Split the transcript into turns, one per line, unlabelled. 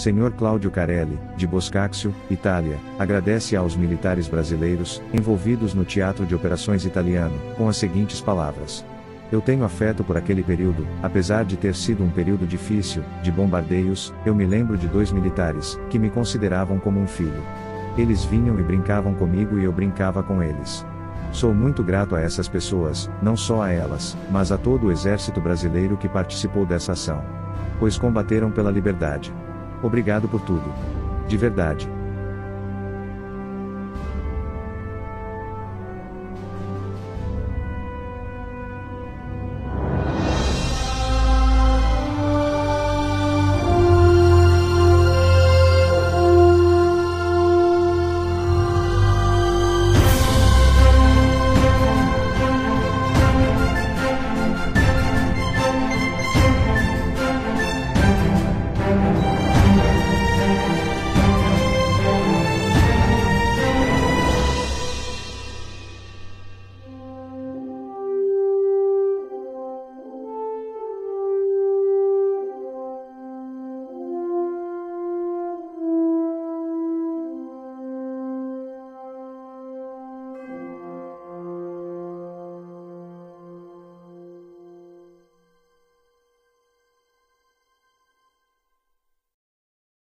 Senhor Cláudio Carelli, de Boscácio, Itália, agradece aos militares brasileiros, envolvidos no teatro de operações italiano, com as seguintes palavras. Eu tenho afeto por aquele período, apesar de ter sido um período difícil, de bombardeios, eu me lembro de dois militares, que me consideravam como um filho. Eles vinham e brincavam comigo e eu brincava com eles. Sou muito grato a essas pessoas, não só a elas, mas a todo o exército brasileiro que participou dessa ação. Pois combateram pela liberdade. Obrigado por tudo. De verdade.